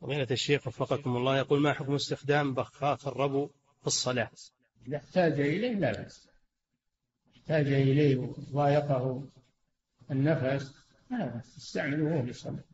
فضيلة الشيخ وفقكم الله. يقول ما حكم استخدام بخاخ الربو في الصلاة؟ إذا احتاج إليه لا بأس. احتاج إليه وضايقه النفس لا بأس. استعمله وهو يصلي